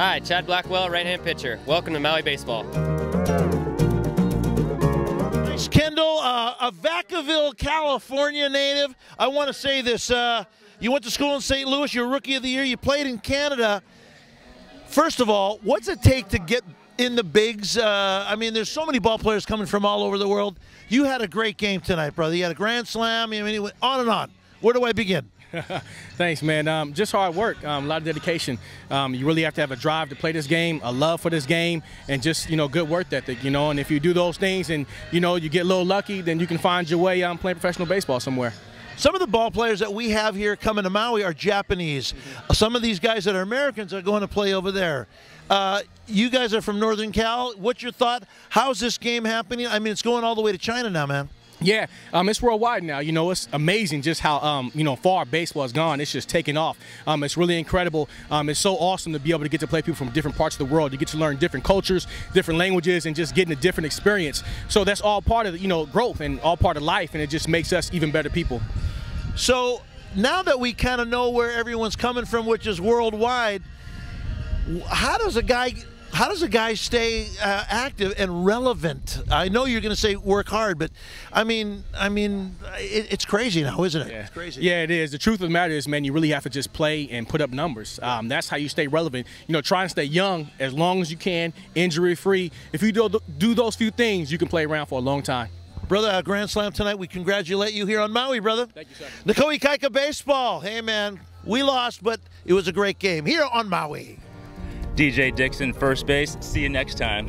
Hi, Chad Blackwell, right-hand pitcher. Welcome to Maui Baseball. Thanks, Kendall. Uh, a Vacaville, California native. I want to say this. Uh, you went to school in St. Louis. You're Rookie of the Year. You played in Canada. First of all, what's it take to get in the bigs? Uh, I mean, there's so many ball players coming from all over the world. You had a great game tonight, brother. You had a grand slam. I mean, on and on. Where do I begin? Thanks, man. Um, just hard work, um, a lot of dedication. Um, you really have to have a drive to play this game, a love for this game, and just you know good work ethic. You know, and if you do those things and you know you get a little lucky, then you can find your way um, playing professional baseball somewhere. Some of the ball players that we have here coming to Maui are Japanese. Some of these guys that are Americans are going to play over there. Uh, you guys are from Northern Cal. What's your thought? How's this game happening? I mean, it's going all the way to China now, man. Yeah, um, it's worldwide now. You know, it's amazing just how um, you know far baseball has gone. It's just taken off. Um, it's really incredible. Um, it's so awesome to be able to get to play people from different parts of the world. You get to learn different cultures, different languages, and just getting a different experience. So that's all part of you know growth and all part of life, and it just makes us even better people. So now that we kind of know where everyone's coming from, which is worldwide, how does a guy how does a guy stay uh, active and relevant? I know you're going to say work hard, but I mean, I mean, it, it's crazy now, isn't it? Yeah. It's crazy. Yeah, it is. The truth of the matter is, man, you really have to just play and put up numbers. Um, that's how you stay relevant. You know, try and stay young as long as you can, injury free. If you do, do those few things, you can play around for a long time. Brother, a grand slam tonight. We congratulate you here on Maui, brother. Thank you, sir. Na Koa Ikaika Baseball. Hey, man, we lost, but it was a great game here on Maui. DJ Dixon, first base. See you next time.